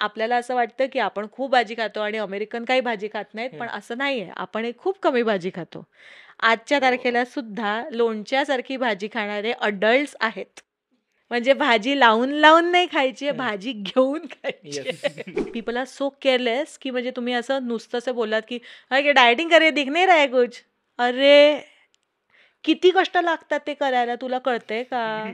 आपल्याला असं वाटतं की आपण खूप भाजी खातो आणि अमेरिकन काही भाजी खात नाहीत पण असं नाहीये. आपण एक खूप कमी भाजी खातो. आजच्या. तारखेला सुद्धा लोणच्यासारखी भाजी खाणारे अडल्ट आहेत. म्हणजे भाजी लावून लावून नाही खायची आहे. भाजी घेऊन खायची पीपल आर सो केअरलेस की म्हणजे तुम्ही असं नुसतं असं बोलात की डायटिंग करे दिख नाही है कुछ. अरे किती कष्ट लागतात ते करायला तुला कळतंय का?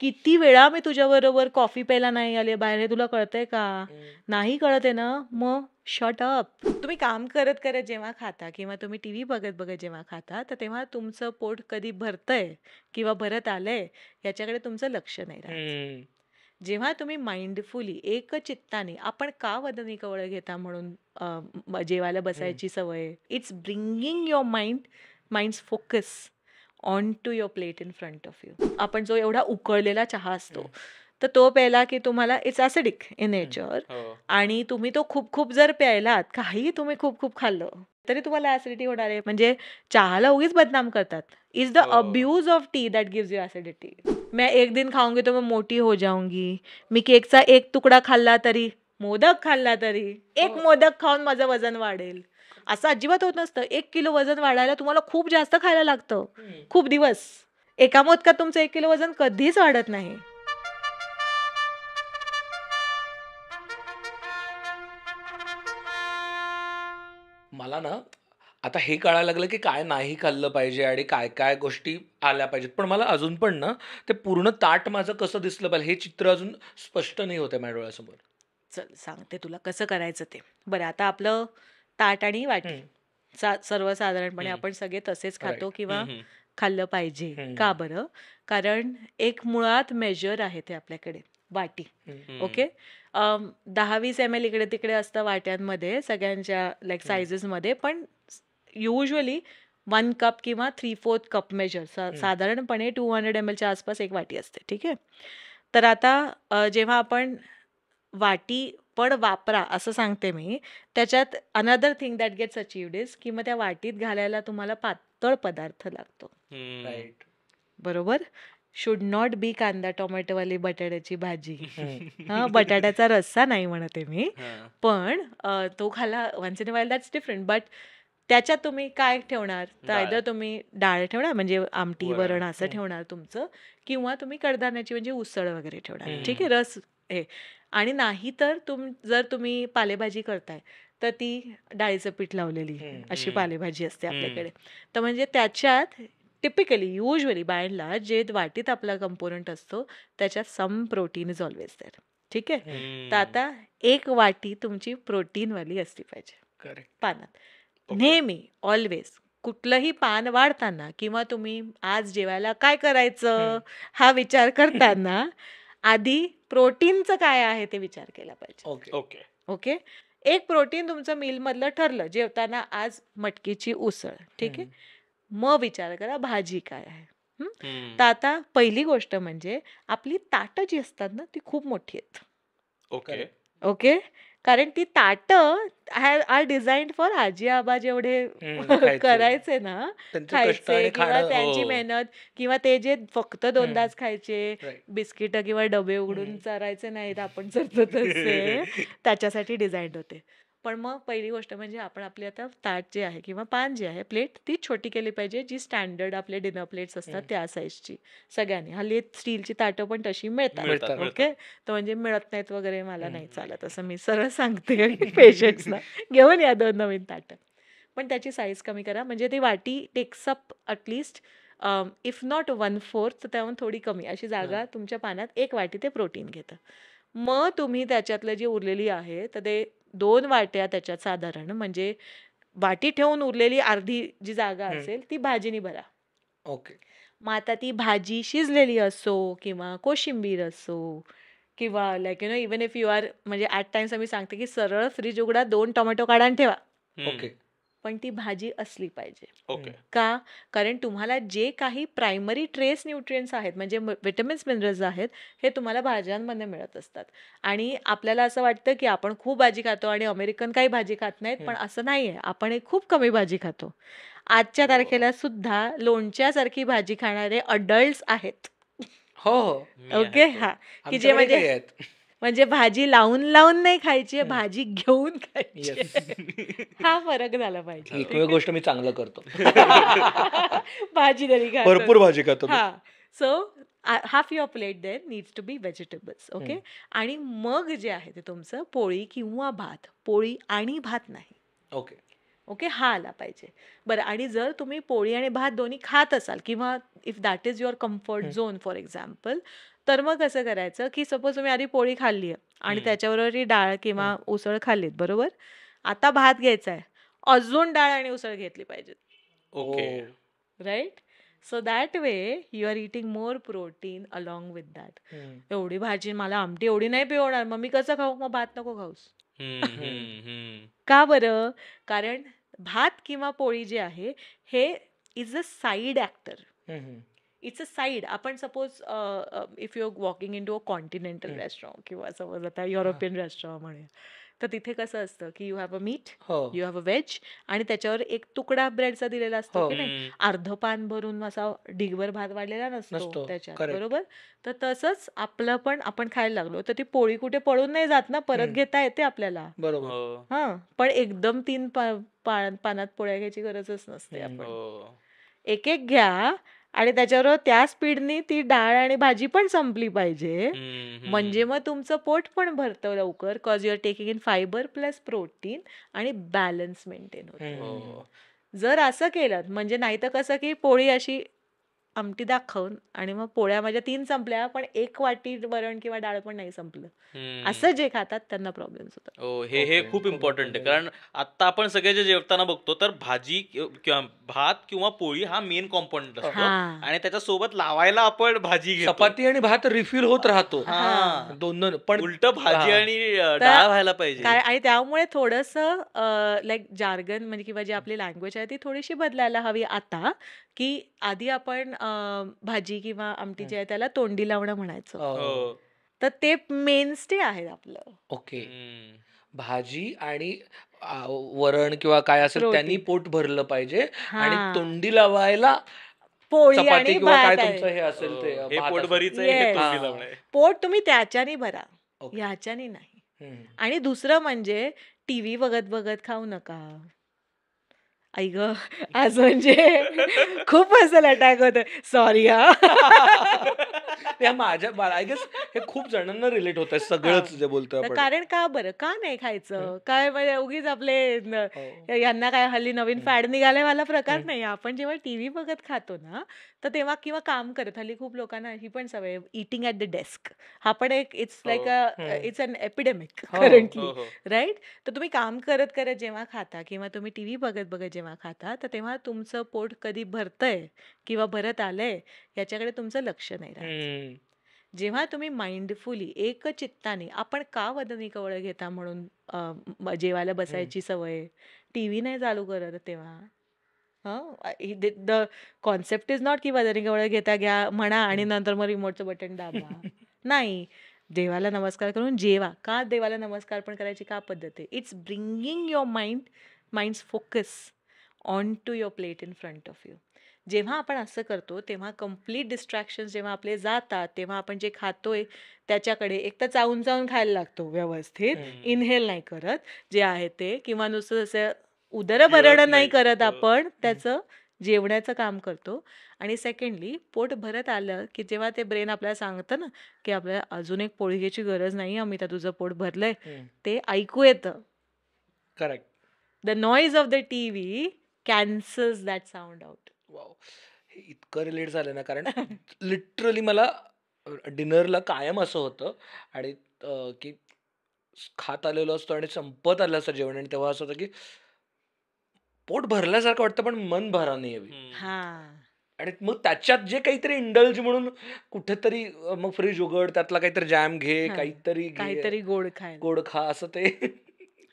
किती वेळा मी तुझ्याबरोबर कॉफी प्यायला नाही आले बाहेर हे तुला कळतंय का? नाही कळत आहे ना? मग शट अप तुम्ही काम करत करत जेव्हा खाता किंवा तुम्ही टी व्ही बघत बघत जेव्हा खाता तर तेव्हा तुमचं पोट कधी भरतंय किंवा भरत आलंय याच्याकडे तुमचं लक्ष नाही राहत. जेव्हा तुम्ही माइंडफुली एक चित्ताने आपण का वदनी कवळ घेता म्हणून जेवायला बसायची सवय? It's bringing your mind minds focus on to your plate in front of you आपण जो एवढा उकळलेला चहा असतो. तर तो प्यायला की तुम्हाला इट्स ॲसिडिक इन नेचर. आणि तुम्ही तो खूप खूप जर प्यायलात काही तुम्ही खूप खूप खाल्लं तरी तुम्हाला ऍसिडिटी होणार आहे म्हणजे चहाला उगीच बदनाम करतात is the. Abuse of tea that gives you acidity मैं एक दिन खाऊंगी तो मैं मोटी हो जाऊंगी मी केकचा एक तुकडा खाल्ला तरी मोदक खाल्ला तरी. एक हो. मोदक खाऊन माझं वजन वाढेल. असं अजिबात होत नसतं. एक किलो वजन वाढायला तुम्हाला खूप जास्त खायला लागतं. खूप दिवस. एका मोदकात तुमचं एक किलो वजन कधीच वाढत नाही. मला ना आता हे कळायला लागलं की काय नाही खाल्लं पाहिजे आणि काय काय गोष्टी आल्या पाहिजेत. पण मला अजून पण ना ते पूर्ण ताट माझं कसं दिसलं पाहिजे हे चित्र अजून स्पष्ट नाही होते माझ्या डोळ्यासमोर. चल सांगते तुला कसं करायचं ते बरं आता आपलं ताट आणि वाटी. सा- सर्वसाधारणपणे. आपण सगळे तसेच खातो. किंवा. खाल्लं पाहिजे. का बरं कारण एक मुळात मेजर आहे ते आपल्याकडे वाटी. ओके दहा वीस एम एल इकडे तिकडे असतं वाट्यांमध्ये सगळ्यांच्या लाईक. सायझेसमध्ये पण युजली वन कप किंवा थ्री फोर्थ कप मेजर साधारणपणे टू हंड्रेड एम एलच्या आसपास एक वाटी असते ठीक आहे तर आता जेव्हा आपण वाटी पण वापरा असं सांगते मी त्याच्यात another thing that gets achieved is की मग त्या वाटीत घालायला तुम्हाला पातळ पदार्थ लागतो Right. बरोबर शुड नॉट बी कांदा टोमॅटोवाली बटाट्याची भाजी. हा बटाट्याचा रस्सा नाही म्हणते मी. पण तो खाला once in while that's different but त्याच्यात तुम्ही काय ठेवणार तर. आयदर तुम्ही डाळ ठेवणार म्हणजे आमटी वरण. असं. ठेवणार तुमचं किंवा तुम्ही कडधान्याची म्हणजे उसळ वगैरे ठेवणार. ठीक आहे रस हे आणि नाही तर तुम जर तुम्ही पालेभाजी करताय तर ती डाळीचं पीठ लावलेली अशी. पालेभाजी असते. आपल्याकडे तर म्हणजे त्याच्यात typically usually by and large जे वाटीत आपला कंपोनंट असतो त्याच्यात some protein is always there ठीक आहे तर आता एक वाटी तुमची प्रोटीनवाली असली पाहिजे. पानात. नेहमी ऑलवेज कुठलंही पान वाढताना किंवा तुम्ही आज जेवायला काय करायचं. हा विचार करताना आधी प्रोटीनचं काय आहे ते विचार केला पाहिजे. ओके ओके एक प्रोटीन तुमचं मीलमधलं ठरलं जेवताना आज मटकीची उसळ ठीक आहे. मग विचार करा भाजी काय आहे हं? हम्म. तर आता पहिली गोष्ट म्हणजे आपली ताटं जी असतात ना ती खूप मोठी आहेत ओके. ओके कारण ती ताटं आर डिझाईन फॉर आजी आबा जेवढे. करायचे ना खायचे किंवा त्यांची हो. मेहनत किंवा ते जे फक्त दोनदाच खायचे. बिस्किट किंवा डबे उघडून. चरायचे नाहीत आपण चरतो तसे त्याच्यासाठी डिझाईन होते पण मग पहिली गोष्ट म्हणजे आपण आपली आता ताट जे आहे किंवा पान जे आहे प्लेट ती छोटी केली पाहिजे जी स्टँडर्ड आपले डिनर प्लेट्स असतात. त्या साईजची सगळ्यांनी. हल्ली स्टीलची ताटं पण तशी मिळतात. ओके? तर म्हणजे मिळत नाहीत वगैरे मला नाही. चालत असं मी सरळ सांगते पेशंट्सना. घेऊन या दोन नवीन ताटं. पण त्याची साईज कमी करा. म्हणजे ती वाटी takes up at least if not one fourth तर त्याहून थोडी कमी. अशी जागा तुमच्या पाण्यात एक वाटी ते प्रोटीन घेतं. मग तुम्ही त्याच्यातलं जी उरलेली आहे तर ते दोन वाट्या त्याच्यात साधारण म्हणजे वाटी ठेवून उरलेली अर्धी जी जागा. असेल ती भाजीनी भरा ओके मग आता ती भाजी शिजलेली असो किंवा कोशिंबीर असो किंवा like you know even if you are म्हणजे ॲट टाइम्स आम्ही सांगते की सरळ फ्रीज उघडा दोन टोमॅटो काढा आणि ठेवा. ओके पण ती भाजी असली पाहिजे. ओके. का? कारण तुम्हाला जे काही प्रायमरी ट्रेस न्यूट्रियन्स आहेत म्हणजे विटॅमिन्स मिनरल्स आहेत हे तुम्हाला भाज्यांमध्ये मिळत असतात. आणि आपल्याला असं वाटतं की आपण खूप भाजी खातो आणि अमेरिकन काही भाजी खात नाहीत पण. असं नाही आहे आपण खूप कमी भाजी खातो. आजच्या हो. तारखेला सुद्धा लोणच्यासारखी भाजी खाणारे अडल्ट आहेत. हो हो. ओके तो. हा. की जे म्हणजे म्हणजे भाजी लावून लावून नाही खायची. भाजी घेऊन खायची हा फरक झाला पाहिजे एकमेव गोष्ट मी चांगलं करतो भाजी तरी खातो. भरपूर भाजी खातो. हा so half your plate then needs to be vegetables okay. आणि मग जे आहे ते तुमचं पोळी किंवा भात पोळी आणि भात नाही ओके ओके? हा आला पाहिजे. बरं आणि जर तुम्ही पोळी आणि भात दोन्ही खात असाल किंवा if that is your comfort. Zone for example तर मग कसं करायचं की सपोज तुम्ही आधी पोळी खाल्ली आहे आणि. त्याच्याबरोबर ही डाळ किंवा उसळ खाल्लीत बरोबर? आता भात घ्यायचा आहे. अजून डाळ आणि उसळ घेतली पाहिजे okay. Right so that way you are eating more protein along with that. एवढी भाजी मला आमटी एवढी नाही पिवणार. मग मी कसं खाऊ? मग भात नको खाऊस. हम्म, हम्म, हम्म. का बरं? कारण भात किंवा पोळी जे आहे हे is a side actor. It's a side आपण suppose if you walking into a continental. Restaurant किंवा सपोज आता युरोपियन रेस्टॉरंट म्हणूया तर तिथे कसं असतं की यू हॅव अ मीट हो यू हॅव अ व्हेज आणि त्याच्यावर एक तुकडा ब्रेडचा दिलेला असतो. की नाही. अर्ध पान भरून असा ढिगभर भात वाढलेला नसतो. त्याच्यात. बरोबर तर तसंच आपलं पण आपण खायला लागलो तर ती पोळी कुठे पळून नाही जात ना परत. घेता येते आपल्याला बरोबर हो, हा पण एकदम तीन पानात पोळ्या घ्यायची गरजच नसते. आपण हो. एक एक घ्या आणि त्याच्याबरोबर त्या स्पीडनी ती डाळ आणि भाजी पण संपली पाहिजे म्हणजे. मग तुमचं पोट पण भरतं लवकर cause you are taking in fibre plus protein आणि बॅलन्स मेंटेन होतं. जर असं केलं म्हणजे नाही तर कसं की पोळी अशी आमटी दाखवून आणि मग पोळ्या माझ्या तीन संपल्या पण एक वाटी वरण किंवा डाळ पण नाही संपलं. असं जे खातात त्यांना प्रॉब्लेम्स होतात. हो हे हे खूप इम्पॉर्टंट आहे. कारण आता आपण सगळे जे जेवताना बघतो तर भाजी किंवा भात किंवा पोळी हा मेन कॉम्पोनंट असतो. हा आणि त्याच्यासोबत लावायला आपण भाजी घेतो. चपाती आणि भात रिफिल होत राहतो. हा. दोन दोन पण उलट भाजी. आणि डाळ व्हायला पाहिजे. काय आणि त्यामुळे थोडंसं लाईक जार्गन म्हणजे किंवा जी आपली लँग्वेज आहे ती थोडीशी बदलायला हवी आता की आधी आपण अं, भाजी किंवा आमटी जी आहे त्याला तोंडी लावणं म्हणायचं हो. हो तर ते मेनस्टे आहे आपलं ओके हम्म. भाजी आणि आ, वरण किंवा काय असेल. त्यांनी पोट भरलं पाहिजे आणि हा. तोंडी लावायला पोळी चपाती आणि किंवा काय भात तुमचं आहे हे असेल ते हो, हे भात असेल. पोटभरीचं आहे, हे Yes. तोंडी हा. लावणं आहे. पोट तुम्ही त्याच्याने भरा ओके. ह्याच्याने नाही हम्म. आणि दुसरं म्हणजे टीव्ही बघत बघत खाऊ नका आई ग आज म्हणजे खूप असं अटॅक होत. सॉरी हा. माझ्या आय गेस हे खूप जणांना रिलेट होत आहे सगळंच जे आपण. कारण का बरं? का नाही खायचं? काय म्हणजे उगीच आपले हो. यांना काय हल्ली नवीन फॅड निघाले वाला प्रकार. नाही. आपण जेव्हा टीव्ही बघत खातो ना तर तेव्हा किंवा काम करत हल्ली खूप लोकांना ही पण सवय इटिंग ॲट द डेस्क हा पण एक it's like a. It's an epidemic currently. Right तर तुम्ही काम करत करत जेव्हा खाता किंवा तुम्ही टीव्ही बघत बघत जेव्हा खाता तर तेव्हा तुमचं पोट कधी भरतंय किंवा भरत आलंय याच्याकडे तुमचं लक्ष नाही राहत. जेव्हा तुम्ही माइंडफुली एक चित्ताने आपण का वदनी कवळ घेता म्हणून जेवायला बसायची सवय टीव्ही नाही चालू करत तेव्हा? द कॉन्सेप्ट इज नॉट की वदनी कवळ घेता घ्या म्हणा आणि. नंतर मग रिमोटचं बटन दाबा. नाही. देवाला नमस्कार करून जेवा. का देवाला नमस्कार पण करायची का पद्धत आहे? It's bringing your mind minds focus on to your plate in front of you जेव्हा आपण असं करतो तेव्हा कंप्लीट डिस्ट्रॅक्शन्स जेव्हा आपले जातात तेव्हा आपण जे खातोय त्याच्याकडे एक तर चावून चावून खायला लागतो व्यवस्थित. इनहेल नाही करत. जे आहे ते. किंवा नुसतं जसं उदरभरण नाही. करत हो. आपण त्याचं जेवण्याचं काम करतो. आणि सेकंडली पोट भरत आलं की जेव्हा ते ब्रेन आपल्याला सांगतं ना की आपल्याला अजून एक पोळी घ्यायची गरज नाही अमिता तुझं पोट भरलंय. ते ऐकू येतं. Correct the noise of the T V cancels that sound out wow हे इतकं रिलेट झालं ना कारण लिटरली मला डिनरला कायम असं होतं आणि की खात आलेलो असतो आणि संपत आलं असतं जेवण आणि तेव्हा असं होतं की पोट भरल्यासारखं वाटतं पण मन भरा नाही हवी. हा. आणि मग त्याच्यात जे काहीतरी इंडल्ज म्हणून कुठेतरी मग फ्रीज उघड त्यातला काहीतरी जॅम घे. काहीतरी काहीतरी गोड खायला गोड खा असं ते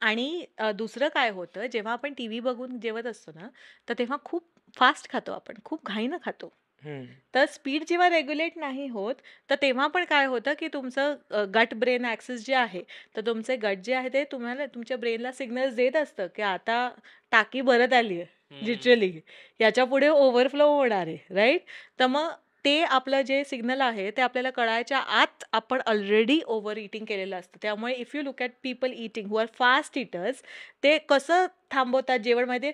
आणि अ, दुसरं काय होतं जेव्हा आपण टी व्ही बघून जेवत असतो ना तर तेव्हा खूप फास्ट खातो आपण खूप घाईनं खातो हम्म. तर स्पीड जेव्हा रेग्युलेट नाही होत तर तेव्हा पण काय होतं की तुमचं गट ब्रेन ॲक्सेस जे आहे तर तुमचे गट जे आहे ते तुम्हाला तुमच्या ब्रेनला सिग्नल्स देत असतं की आता टाकी भरत आली आहे हम्म. लिटरली याच्यापुढे ओव्हरफ्लो होणार आहे राईट तर मग ते आपलं जे सिग्नल आहे ते आपल्याला कळायच्या आत आपण ऑलरेडी ओव्हर इटिंग केलेलं असतं. त्यामुळे if you look at people eating who are fast eaters ते कसं थांबवतात जेवण माहिती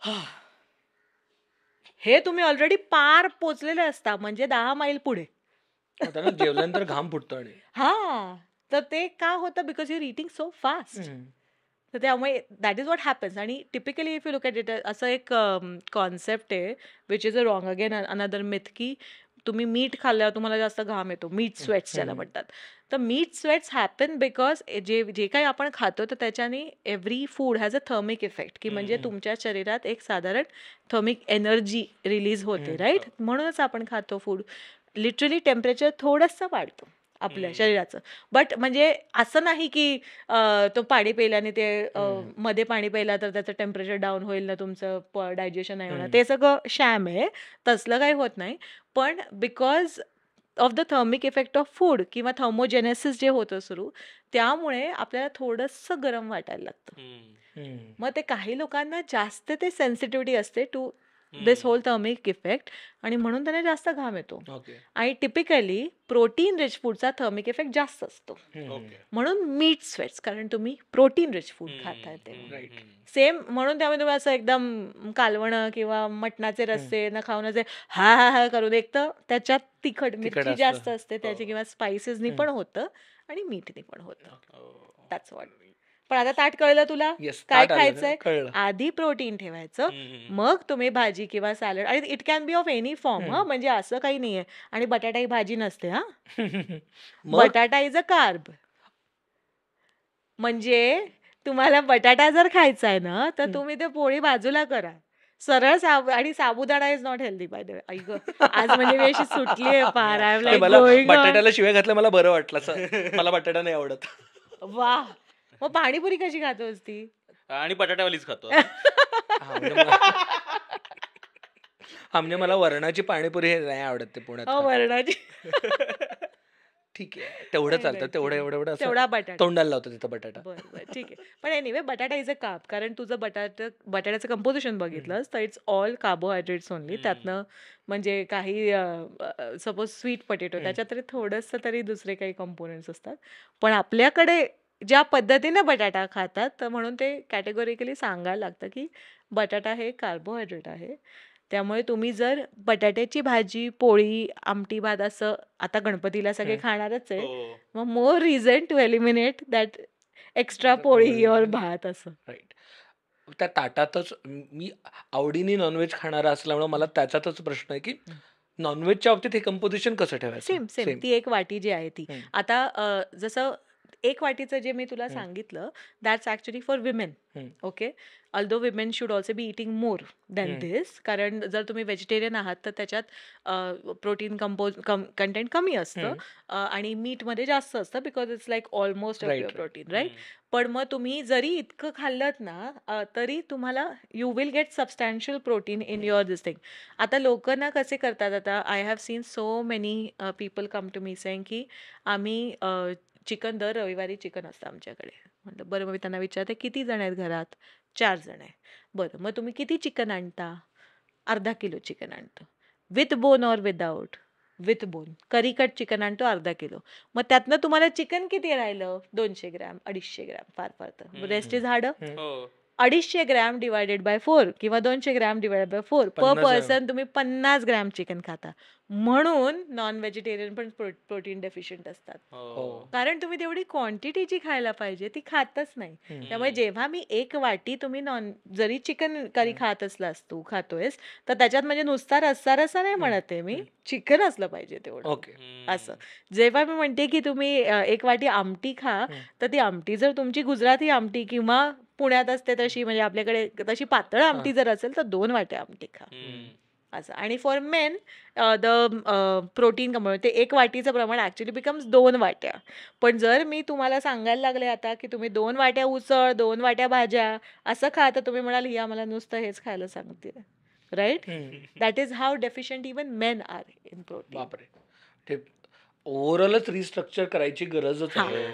हे तुम्ही ऑलरेडी पार पोचलेले असता म्हणजे दहा मैल पुढे. जेवल्यानंतर घाम फुटतो आणि. हा तर ते का होतं? Because your eating so fast तर त्यामुळे दॅट इज वॉट हॅपन्स आणि typically if you look at it असं एक कॉन्सेप्ट आहे which is a wrong again another myth की तुम्ही मीठ खाल्ल्यावर तुम्हाला जास्त घाम येतो. मीठ स्वेट्स ज्याला. म्हणतात. तर मीठ स्वेट्स हॅपन बिकॉज जे जे काही आपण खातो तर त्याच्याने every food has a thermic effect की म्हणजे. तुमच्या शरीरात एक साधारण थर्मिक एनर्जी रिलीज होते. राईट म्हणूनच आपण खातो फूड लिटरली टेम्परेचर थोडंसं वाढतं. आपल्या. शरीराचं बट म्हणजे असं नाही की तो पाणी प्यायल्याने ते. मध्ये पाणी प्यायला तर त्याचं टेम्परेचर डाऊन होईल ना तुमचं डायजेशन नाही होणार. ते सगळं शॅम आहे तसलं काही होत नाही पण because of the thermic effect of food किंवा थर्मोजेनेसिस जे होतं सुरू त्यामुळे आपल्याला थोडंसं गरम वाटायला लागतं. मग ते काही लोकांना जास्त ते सेन्सिटिव्हिटी असते to this. Whole thermic effect आणि म्हणून त्यांना जास्त घाम येतो ओके आणि टिपिकली प्रोटीन रिच फूडचा थर्मिक इफेक्ट जास्त असतो म्हणून मीट स्वेट्स कारण तुम्ही प्रोटीन रिच फूड खाताय ते. सेम म्हणून त्यामुळे तुम्ही असं एकदम कालवणं किंवा मटणाचे रस्से न खावण्याचे हा हा हा करून एक तर त्याच्यात तिखट मिरची. जास्त असते त्याची हो. किंवा स्पायसेसनी. पण होतं आणि मीठनी पण होतं हो. त्याच वाट पण आता ताट कळलं तुला? काय खायचंय? आधी प्रोटीन ठेवायचं. मग तुम्ही भाजी किंवा सॅलड आणि it can be of any form हा. म्हणजे असं काही नाहीये. आणि बटाटा ही भाजी नसते हा. बटाटा इज अ कार्ब म्हणजे तुम्हाला बटाटा जर खायचा आहे ना तर. तुम्ही ते पोळी बाजूला करा. सरळ साब आणि साबुदाणा is not healthy by the आज म्हणजे मी अशी सुटली आहे फार बटाट्याला शिवाय घातलं मला बरं वाटलं मला बटाटा नाही आवडत. वा मग पाणीपुरी कशी खातोस ती आणि बटाट्यावालीच खातो. म्हणजे मला- वरणाची पाणीपुरी हे नाही आवडत ते पुण्यात हो. वरणाची. ठीक आहे. तेवढं चालतं. तेवढं. एवढं एवढं तेवढा बटाटा. तोंडाला लावतो तिथं बटाटा. बरं ठीक आहे. पण एनिवे बटाटा इज अ काप कारण तुझं बटाटा बटाट्याचं कंपोजिशन बघितलंस तर इट्स ऑल कार्बोहायड्रेट्स ओनली. त्यातनं म्हणजे काही सपोज स्वीट पटेटो. त्याच्यात तरी थोडंसं तरी दुसरे काही कंपोनेंट्स असतात. पण आपल्याकडे ज्या पद्धतीने बटाटा खातात तर म्हणून ते कॅटेगोरिकली सांगायला लागतं की बटाटा हे कार्बोहायड्रेट आहे त्यामुळे तुम्ही जर बटाट्याची भाजी पोळी आमटी भात असं आता गणपतीला सगळे. खाणारच आहे हो. मग more reason to eliminate that extra पोळी. और भात असं राईट त्या ताटातच मी आवडीने नॉनव्हेज खाणारा असल्यामुळे मला त्याच्यातच प्रश्न आहे की. नॉनव्हेजच्या बाबतीत हे कंपोजिशन कसं ठेवायचं सेम सेम ती एक वाटी जी आहे ती. आता अ, जसं एक वाटीचं जे मी तुला. सांगितलं that's actually for women. Okay although women should also be eating more than. This कारण जर तुम्ही व्हेजिटेरियन आहात तर त्याच्यात प्रोटीन कंपोज कम कंटेंट कमी असतं आणि मीटमध्ये जास्त असतं because it's like almost. Protein right. पण मग तुम्ही जरी इतकं खाल्लत ना तरी तुम्हाला you will get substantial protein in your this thing आता लोक ना कसे करतात आता I have seen so many people come to me saying की आम्ही चिकन दर रविवारी चिकन असतं आमच्याकडे. म्हटलं बरं मग मी त्यांना विचारते किती जण आहेत घरात? चार जण आहे बरं मग तुम्ही किती चिकन आणता? अर्धा किलो चिकन आणतो. विथ बोन और without? With bone. Curry cut chicken आणतो अर्धा किलो. मग त्यातनं तुम्हाला चिकन किती राहिलं? दोनशे ग्रॅम अडीचशे ग्रॅम फार फार तर. हम्म. रेस्ट इज हार्ड हो. अडीचशे ग्रॅम डिवायडेड बाय फोर किंवा दोनशे gram divided by four per. Person तुम्ही पन्नास ग्रॅम चिकन खाता म्हणून नॉन व्हेजिटेरियन पण प्रोटीन डेफिशियंट असतात हो. कारण तुम्ही तेवढी क्वांटिटी जी खायला पाहिजे ती खातच नाही. त्यामुळे जेव्हा मी एक वाटी तुम्ही नॉन जरी चिकन करी. खात असलास तू खातोयस तर त्याच्यात म्हणजे नुसता रस्सा रस्सा नाही म्हणत आहे मी. चिकन असलं पाहिजे तेवढं ओके. असं. जेव्हा मी म्हणते की तुम्ही एक वाटी आमटी खा. तर ती आमटी जर तुमची गुजराती आमटी किंवा पुण्यात असते तशी म्हणजे आपल्याकडे तशी पातळ आमटी जर असेल तर दोन वाट्या आमटी खा. असं. आणि फॉर मेन द प्रोटीन कमी ते एक वाटीचं प्रमाण ॲक्च्युली बिकम्स दोन वाट्या. पण जर मी तुम्हाला सांगायला लागले आता की तुम्ही दोन वाट्या उसळ दोन वाट्या भाज्या असं खा तर तुम्ही म्हणाल ही आम्हाला नुसतं हेच खायला सांगते right. That is how deficient even men are in protein ओव्हरऑलच restructure करायची गरजच. आहे.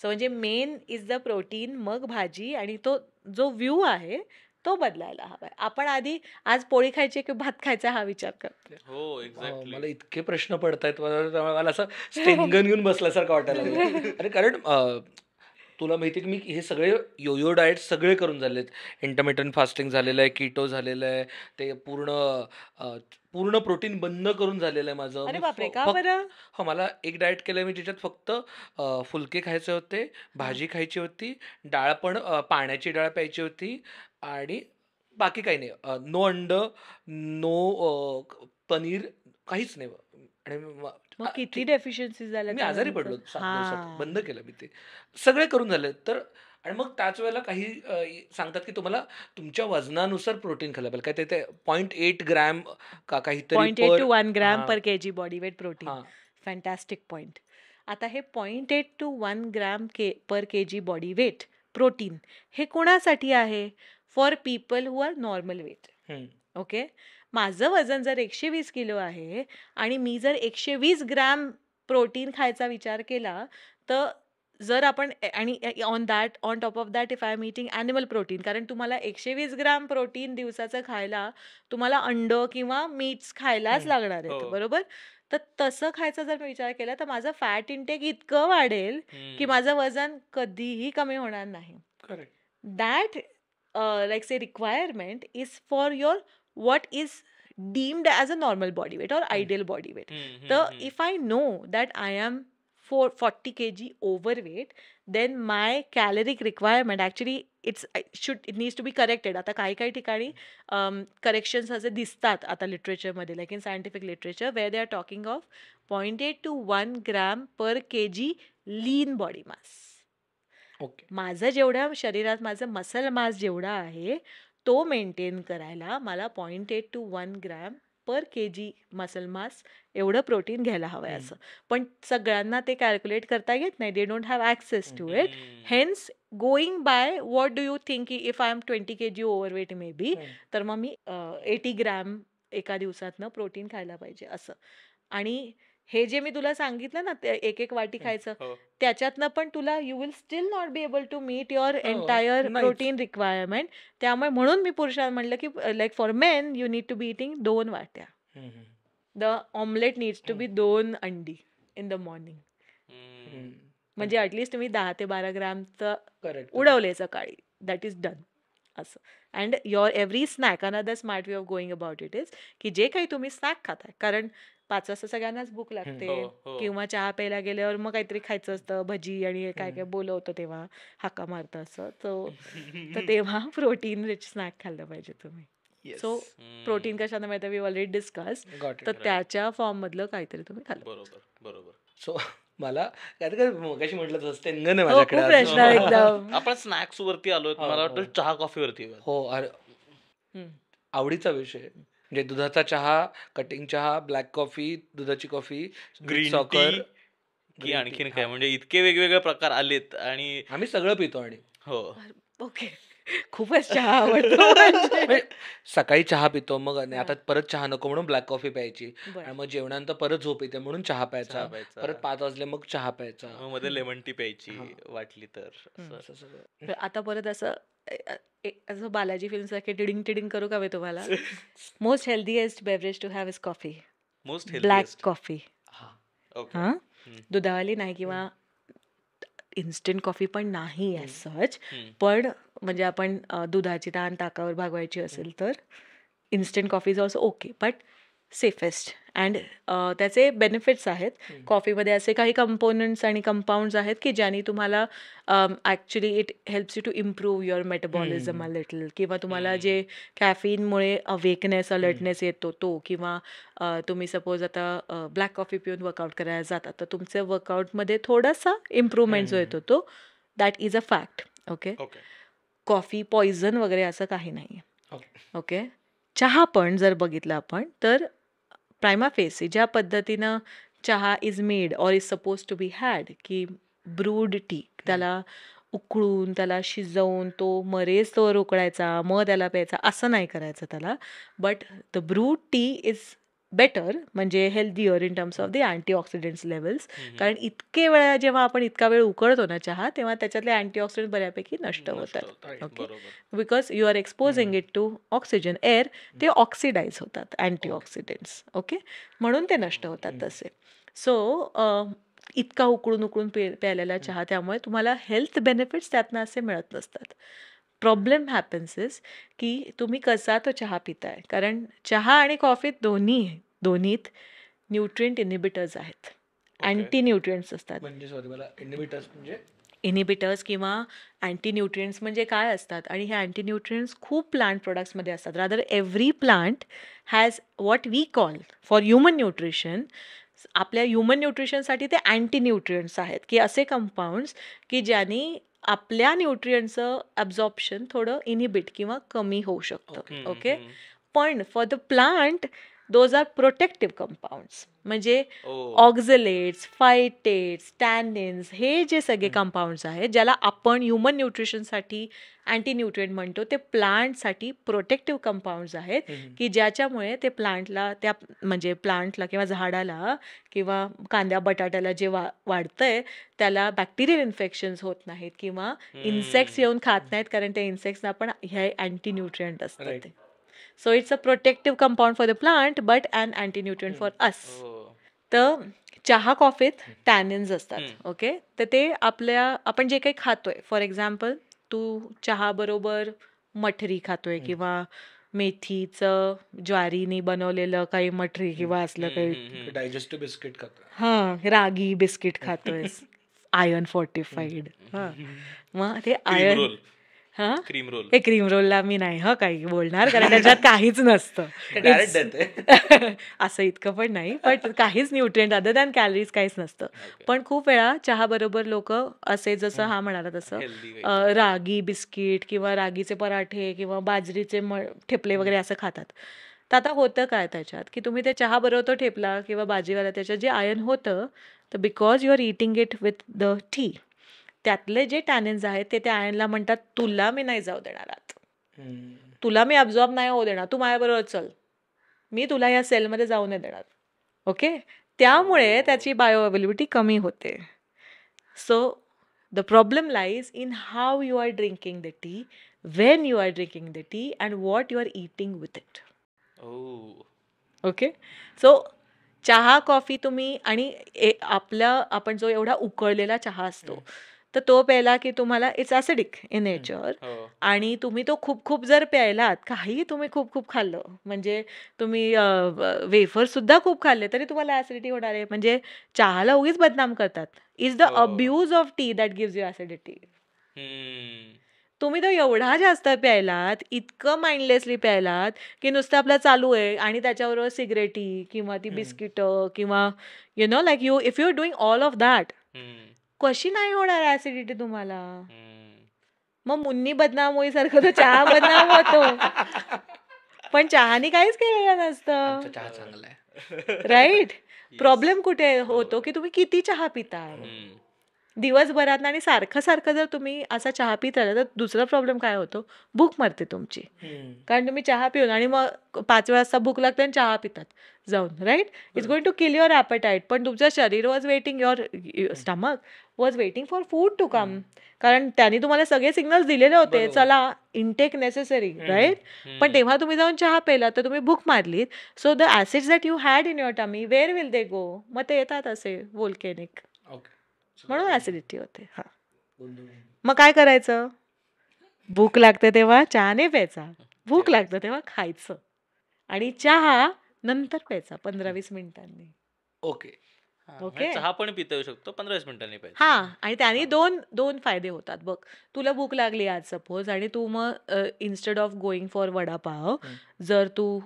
सो म्हणजे मेन इज द प्रोटीन मग भाजी आणि तो जो व्ह्यू आहे तो बदलायला हवाय. आपण आधी आज पोळी खायची की भात खायचा हा विचार करतो हो अं, एक्झॅक्टली मला इतके प्रश्न पडतायत. मला मला असं स्टेंगन घेऊन बसल्यासारखं वाटायला लागलं अरे कारण तुला माहिती की मी हे सगळे योयो डाएट सगळे करून झालेत. इंटरमिटंट फास्टिंग झालेलं आहे किटो झालेलं आहे. ते पूर्ण पूर्ण प्रोटीन बंद करून झालेलं आहे माझं. अरे बापरे का बरं? हो मला एक डाएट केलं मी ज्याच्यात फक्त फुलके खायचे होते भाजी खायची होती डाळ पण पाण्याची डाळ प्यायची होती आणि बाकी काही नाही. नो अंड नो पनीर काहीच नाही. आणि किती डेफिशियन्सी झाल्या मी आजारी? पडलो बंद केलं मी ते. सगळे करून झाले. तर आणि मग त्याच वेळेला काही सांगतात की तुम्हाला तुमच्या वजनानुसार प्रोटीन खायला पाहिजे. काय ते- पॉईंट एट ग्रॅम का काहीतरी point eight per to one gram. Per K G body weight protein fantastic point आता हे point eight to one gram K per K G body weight protein हे कोणासाठी आहे? For people who are normal weight. Okay माझं वजन जर एकशे वीस किलो आहे आणि मी जर एकशे वीस ग्रॅम प्रोटीन खायचा विचार केला तर जर आपण आणि on that on top of that if I am eating animal protein कारण तुम्हाला एकशे वीस ग्रॅम प्रोटीन दिवसाचं खायला तुम्हाला अंड किंवा मीट्स खायलाच. लागणार आहेत हो. बरोबर तर तसं खायचा जर मी विचार केला तर माझं फॅट इंटेक इतकं वाढेल की माझं वजन कधीही कमी होणार नाही Correct. that uh, like say requirement is for your what is deemed as a normal body weight or ideal body weight so if i know that am for 40 kg overweight then my caloric requirement actually it's I should it needs to be corrected. आता काही काही ठिकाणी corrections असे दिसतात आता लिटरेचरमध्ये like in scientific literature where they are talking of point eight to one gram per K G lean body mass okay माझं जेवढ्या शरीरात माझं मसल मास जेवढा आहे तो मेंटेन करायला मला point eight to one gram per K G muscle mass एवढं प्रोटीन घ्यायला हवं आहे. असं. पण सगळ्यांना ते कॅल्क्युलेट करता येत नाही. They don't have access to it hence going by what do you think की if I am twenty K G overweight maybe. तर मग मी एटी ग्रॅम एका दिवसातनं प्रोटीन खायला पाहिजे असं. आणि हे जे मी तुला सांगितलं ना ते एक एक वाटी. खायचं हो. त्याच्यातनं पण तुला you will still not be able to meet your हो, नाहीच. प्रोटीन रिक्वायरमेंट त्यामुळे म्हणून मी पुरुषांना म्हणलं की like for men you need to be eating दोन वाट्या हम्म, हम्म. The omelette needs to be दोन अंडी इन द मॉर्निंग हम्म. म्हणजे ॲटलिस्ट तुम्ही दहा ते बारा ग्रॅमचं Correct. उडवले सकाळी दॅट इज डन असं and your every snack another smart way of going about it is की जे काही तुम्ही स्नॅक खाताय कारण पाच वाजता सगळ्यांनाच भूक लागते हो, हो. किंवा चहा प्यायला गेल्यावर मग काहीतरी खायचं असतं भजी आणि काय काय. बोलवतं तेव्हा हाका मारतं असं तो तर तेव्हा प्रोटीन रिच स्नॅक खाल्लं पाहिजे तुम्ही. सो प्रोटीन कशानं माहिती वी ऑलरेडी डिस्कस. तर. त्याच्या फॉर्म मधलं काहीतरी तुम्ही खाल्लं बरोबर बरोबर सो मला काय काय मगाशी म्हटलं तसं आहे हो, माझ्याकडे आहे एकदम. आपण स्नॅक्स वरती आलोय हो, मला. वाटतं चहा कॉफी वरती हो अरे. आवडीचा विषय म्हणजे दुधाचा चहा कटिंग चहा ब्लॅक कॉफी दुधाची कॉफी ग्रीन सॉकर टी की आणखीन काय म्हणजे इतके वेगवेगळे प्रकार आलेत आणि आम्ही सगळं पितो आणि हो ओके खूपच चहा आवडतो म्हणजे. म्हणजे सकाळी चहा पितो मग आणि आता. परत चहा नको म्हणून ब्लॅक कॉफी प्यायची. आणि मग जेवणानंतर परत झोप येते म्हणून चहा प्यायचा. परत पाच वाजले मग चहा प्यायचा मग मध्ये लेमन टी प्यायची हा. वाटली तर हम्म. असं. असं सगळं तर आता परत असं असं बालाजी फिल्म सारखे टिडिंग टिडिंग करू का तुम्हाला? Most healthiest beverage to have is coffee most black coffee हा. दुधावाली नाही किंवा इन्स्टंट कॉफी पण नाही ॲज सच. पण म्हणजे आपण दुधाची ताण ताकावर भागवायची असेल तर instant coffee is also okay but safest and त्याचे बेनिफिट्स आहेत. कॉफीमध्ये असे काही कंपोनंट्स आणि कंपाऊंड्स आहेत की ज्याने तुम्हाला actually it helps you to improve your metabolism a. Little किंवा तुम्हाला. जे कॅफिनमुळे अवेकनेस अलर्टनेस येतो तो. किंवा अ, तुम्ही सपोज आता ब्लॅक कॉफी पिऊन वर्कआउट करायला जातात तर तुमच्या वर्कआउटमध्ये थोडासा इम्प्रूव्हमेंट जो. येतो तो that is a fact okay coffee poison वगैरे असं काही नाही ओके चहा पण जर बघितलं आपण तर प्रायमा फेसी ज्या पद्धतीनं चहा is made or is suppose to be had की ब्रूड टी त्याला उकळून त्याला शिजवून तो मरेच तो उकळायचा मग त्याला प्यायचा असं नाही करायचं त्याला. But the brewed tea is better म्हणजे healthier in terms of the antioxidants levels. कारण इतके वेळा जेव्हा आपण इतका वेळ उकळतो ना चहा तेव्हा त्याच्यातले अँटीऑक्सिडंट बऱ्यापैकी नष्ट होतात. Okay because you are exposing it to oxygen air ते ऑक्सिडाईज होतात अँटीऑक्सिडंट्स ओके म्हणून ते नष्ट होतात. तसे. सो इतका उकळून उकळून पे प्यायलेला चहा त्यामुळे तुम्हाला हेल्थ बेनिफिट्स त्यातनं असे मिळत नसतात. प्रॉब्लेम हॅपन्स इज की तुम्ही कसा तो चहा पिताय? कारण चहा आणि कॉफीत दोन्ही दोन्हीत न्यूट्रिएंट इनिबिटर्स आहेत. अँटी न्यूट्रिएंट्स असतात. म्हणजे सॉरी मला इनिबिटर्स म्हणजे? इनिबिटर्स किंवा अँटी न्यूट्रिएंट्स म्हणजे काय असतात? आणि हे अँटी न्यूट्रिएंट्स खूप प्लांट प्रोडक्ट्समध्ये असतात. Rather every plant has what we call for human nutrition आपल्या ह्युमन न्यूट्रिशनसाठी ते अँटी न्यूट्रिएंट्स आहेत. की असे कंपाऊंड्स की ज्यांनी आपल्या न्यूट्रियंटचं ॲब्झॉर्प्शन थोडं इनिबिट किंवा कमी होऊ शकतं. ओके. पण for the plant those are protective compounds म्हणजे. ऑक्झलेट्स फायटेट्स टॅनिन्स हे जे सगळे कंपाऊंड्स आहेत ज्याला आपण ह्युमन न्यूट्रिशनसाठी अँटी न्यूट्रिएंट म्हणतो ते प्लांटसाठी प्रोटेक्टिव्ह कंपाऊंड्स आहेत. की ज्याच्यामुळे ते प्लांटला त्या म्हणजे प्लांटला किंवा झाडाला किंवा कांद्या बटाट्याला जे वा वाढतंय त्याला बॅक्टेरियल इन्फेक्शन्स होत नाहीत किंवा इन्सेक्ट्स. येऊन खात नाहीत कारण त्या इन्सेक्ट्सना पण हे अँटी न्यूट्रिएंट असतात so it's a protective compound for the plant but and anti nutrient for us. तर चहा कॉफीत टॅनिन्स असतात हम्म. ओके तर ते आपल्या आपण जे काही खातोय फॉर एक्झाम्पल तू चहा बरोबर मठरी खातोय हम्म. किंवा मेथीचं ज्वारीने बनवलेलं काही मठरी किंवा असलं काही. डायजेस्टिव्ह बिस्किट खातो हां रागी बिस्किट खातोय आयर्न फोर्टिफाईड हां. मग ते आयर्न हां? क्रीम रोल हे क्रीम रोलला मी नाही हं काही बोलणार कारण त्याच्यात काहीच नसतं. असं इतकं पण नाही पण काहीच न्यूट्रिएंट अदर दॅन कॅलरीज काहीच नसतं. पण खूप वेळा चहा बरोबर लोक असे जसं हा म्हणाला तसं रागी बिस्किट किंवा रागीचे पराठे किंवा बाजरीचे म ठेपले वगैरे असं खातात. तर आता होतं काय त्याच्यात? की तुम्ही ते चहा बरोबर तो ठेपला किंवा भाजीवाला त्याच्यात जे आयन होतं तर because you are eating it with the tea त्यातले जे टॅनिन्स आहेत ते त्या आयनला म्हणतात तुला मी नाही जाऊ देणार आत. तुला मी अब्झॉर्ब नाही होऊ देणार. तू माझ्याबरोबर चल. मी तुला या सेलमध्ये जाऊ नाही देणार. ओके त्यामुळे त्याची बायो अवेलेबिलिटी कमी होते. So the problem lies in how you are drinking the tea when you are drinking the tea and what you are eating with it oh okay so चहा कॉफी तुम्ही आणि आपला आपण जो एवढा उकळलेला चहा असतो तर तो प्यायला की तुम्हाला इट्स ॲसिडिक इन नेचर आणि तुम्ही तो खूप खूप जर प्यायलात काही तुम्ही खूप खूप खाल्लं म्हणजे तुम्ही वेफर सुद्धा खूप खाल्ले तरी तुम्हाला ॲसिडिटी होणार आहे म्हणजे चहाला उगीच बदनाम करतात is the. Abuse of tea that gives you acidity hmm. तुम्ही तो एवढा जास्त प्यायलात इतकं माइंडलेसली प्यायलात की नुसतं आपलं चालू आहे आणि त्याच्याबरोबर सिगरेटी किंवा ती. बिस्किटं किंवा you know like you if you are doing all of that. कशी नाही होणार ॲसिडिटी तुम्हाला? हम्म. मग मुन्नी बदनाम होईसारखं तो चहा बदनाम होतो. पण चहानी काहीच केलेलं नसतं. आमचा चहा चांगला आहे. Right Yes. प्रॉब्लेम कुठे होतो की तुम्ही किती चहा पिता हम्म. दिवसभरात आणि सारखं सारखं जर तुम्ही असा चहा पित राहिला तर दुसरा प्रॉब्लेम काय होतो? भूक मरते तुमची. कारण तुम्ही चहा पिऊन आणि मग पाच वाजता भूक लागते आणि चहा पितात. जाऊन right it's going to kill your appetite पण तुमचं शरीर was waiting your stomach was waiting for food to come कारण त्यांनी तुम्हाला सगळे सिग्नल्स दिलेले होते. चला इनटेक नेसेसरी. राईट. पण तेव्हा तुम्ही जाऊन चहा प्यायला तर तुम्ही भूक मारलीत. So the acids that you had in your tummy where will they go मग ते येतात असे वोल्केनिक म्हणून ॲसिडिटी होते हां. मग काय करायचं? भूक लागते तेव्हा चहा नाही प्यायचा. भूक लागतं तेव्हा खायचं. आणि चहा नंतर प्यायचा पंधरा वीस मिनिटांनी. Okay okay. म्हणजे चहा पण पिता येऊ शकतो पंधरा वीस मिनिटांनी पाहिजे हा आणि त्याने दोन दोन फायदे होतात. बघ तुला भूक लागली आज सपोज आणि तू मग instead of going for vada pav. जर तू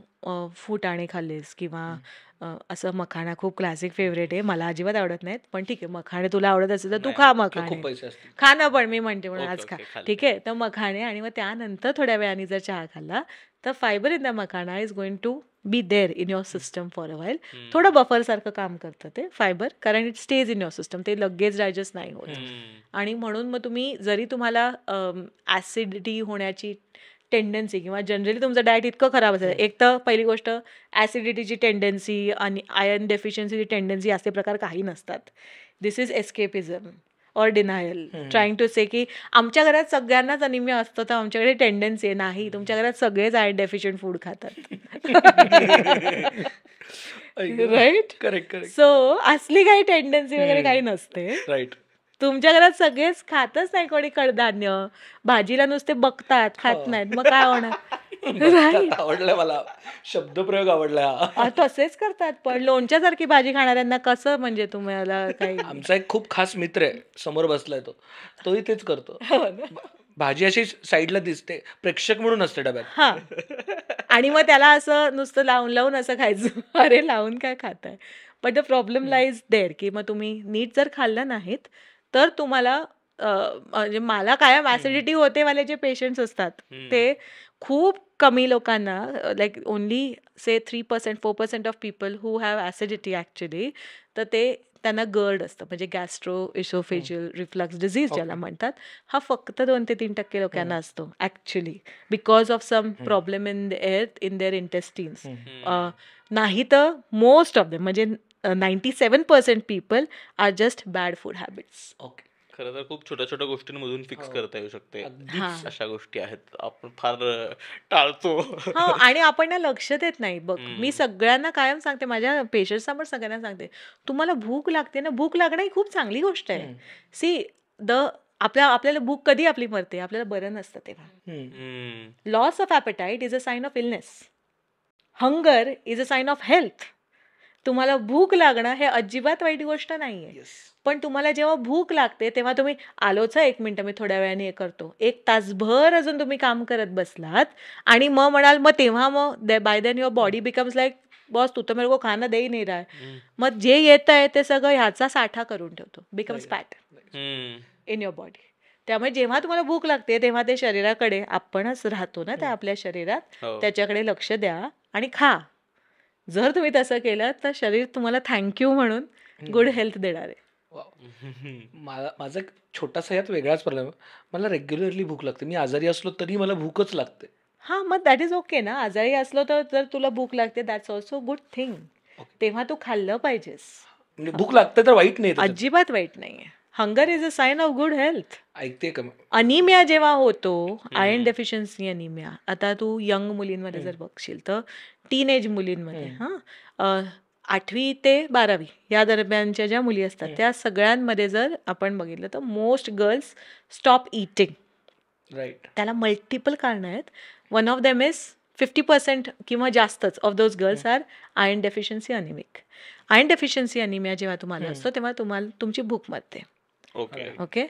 फुटाणे खाल्लेस किंवा अ, असं मखाणा खूप क्लासिक फेवरेट आहे. मला अजिबात आवडत नाहीत पण ठीक आहे मखाणे तुला आवडत असेल तर तू नाही, खा मखाणे खूप पैसे असतील. खा ना पण मी म्हणते म्हणून ओके, आज खा. ओके, खाल्लं. ठीक आहे तर मखाणे आणि मग त्यानंतर थोड्या वेळाने जर चहा खाल्ला तर fibre in the makhana is going to be there in your system for a while. थोडं बफर सारखं काम करतं ते फायबर कारण it stays in your system ते लगेच डायजेस्ट नाही होत. हम्म. आणि म्हणून मग तुम्ही जरी तुम्हाला ॲसिडिटी होण्याची टेंडन्सी किंवा जनरली तुमचं डाएट इतकं खराब असेल एक तर पहिली गोष्ट ॲसिडिटीची टेंडन्सी आणि आयर्न डेफिशियन्सीची टेंडन्सी असे प्रकार काही नसतात. This is escapism or denial. Trying to say की आमच्या घरात सगळ्यांनाच अनिमिया असतं तर आमच्याकडे टेंडन्सी आहे. नाही तुमच्या घरात सगळेच आयर्न डेफिशियंट फूड खातात. राईट करेक्ट करेक्ट सो असली काही टेंडन्सी वगैरे. काही नसते. राईट तुमच्या घरात सगळेच खातच नाही कोणी कडधान्य. भाजीला नुसते बघतात खात हो. नाहीत. मग काय होणार. आवडलाय मला. शब्दप्रयोग आवडला हा. तसेच करतात. पण लोणच्यासारखी भाजी खाणाऱ्यांना कसं म्हणजे तुम्हाला काही? आमचा एक खूप खास मित्र आहे. समोर बसलाय तो. तोही तेच करतो. हो? भाजी अशी साईडला दिसते प्रेक्षक म्हणून असते डब्यात. हा. आणि मग त्याला असं नुसतं लावून लावून असं खायचं. अरे लावून काय खाताय? But the problem lies there की मग तुम्ही नीट जर खाल्लं नाहीत तर तुम्हाला म्हणजे मला कायम ॲसिडिटी होते वाले जे पेशंट्स असतात. ते खूप कमी लोकांना like only say three percent four percent of people who have acidity actually तर ते त्यांना गर्ड असतं म्हणजे गॅस्ट्रो इशोफेजियल रिफ्लक्स डिझीज ज्याला. म्हणतात हा फक्त दोन ते तीन टक्के लोकांना असतो actually because of some problem in the air in their intestines. नाही तर मोस्ट ऑफ देम म्हणजे ninety seven percent people are just bad food habits okay. खरं तर खूप छोट्या छोट्या गोष्टींमधून फिक्स हो. करता येऊ शकते. हा. अशा गोष्टी आहेत. आपण फार टाळतो. हो आणि आपण ना लक्ष देत नाही. बघ. मी सगळ्यांना कायम सांगते माझ्या पेशंट समोर सगळ्यांना सांगते तुम्हाला भूक लागते ना भूक लागणं ही खूप चांगली गोष्ट आहे. सी द आपल्या आपल्याला भूक कधी आपली मरते? आपल्याला बरं नसतं तेव्हा. Loss of appetite is a sign of illness hunger is a sign of health तुम्हाला भूक लागणं हे अजिबात वाईट गोष्ट नाही आहे Yes. पण तुम्हाला जेव्हा भूक लागते तेव्हा तुम्ही आलोच एक मिनटं मी थोड्या वेळाने हे करतो एक तासभर अजून तुम्ही काम करत बसलात आणि मग म्हणाल मग तेव्हा मग by then your body becomes like boss तू तर मेरे को खाना दे ही नाही रहा. मग जे येत आहे ते सगळं ह्याचा साठा करून ठेवतो becomes. Fat. In your body त्यामुळे जेव्हा तुम्हाला भूक लागते तेव्हा ते शरीराकडे आपणच राहतो ना त्या आपल्या शरीरात हो. त्याच्याकडे लक्ष द्या आणि खा जर तुम्ही तसं केलं तर शरीर तुम्हाला थँक्यू म्हणून गुड हेल्थ देणार आहे. मला माझा एक छोटासा यात वेगळाच प्रॉब्लेम मला रेग्युलरली भूक लागते. मी आजारी असलो तरी मला भूकच लागते. हां मग दॅट इज ओके ना. आजारी असलो तर जर तुला भूक लागते दॅट्स ऑल्सो गुड थिंग. तेव्हा तू खाल्लं पाहिजेस. म्हणजे भूक लागते तर वाईट नाही. अजिबात वाईट नाहीये. Hunger is a sign of good health ऐकते का अनिमिया जेव्हा होतो आयर्न डेफिशियन्सी अनिमिया आता तू यंग मुलींमध्ये जर बघशील तर टीन एज मुलींमध्ये हां. आठवी ते बारावी या दरम्यानच्या ज्या मुली असतात त्या सगळ्यांमध्ये जर आपण बघितलं तर most girls stop eating right त्याला मल्टिपल कारणं आहेत. One of them is fifty percent किंवा जास्तच of those girls are iron deficiency anaemic iron deficiency anaemia जेव्हा तुम्हाला असतो तेव्हा तुम्हाला तुमची भूक मरते. Okay okay